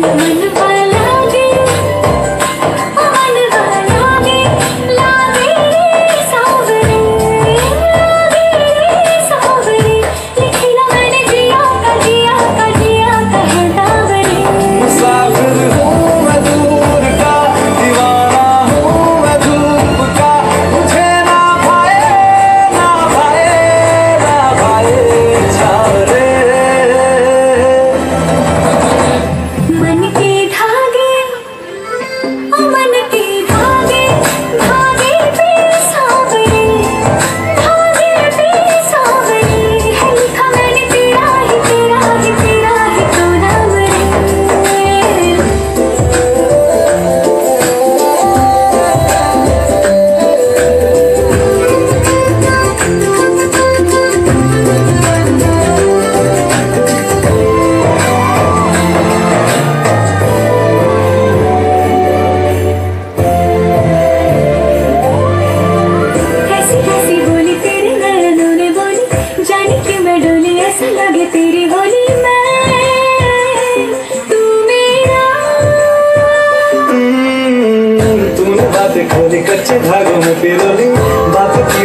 Mind मन की बातें खोली कच्चे धागों में पिरोली बात की